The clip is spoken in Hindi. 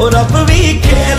और अब भी खेल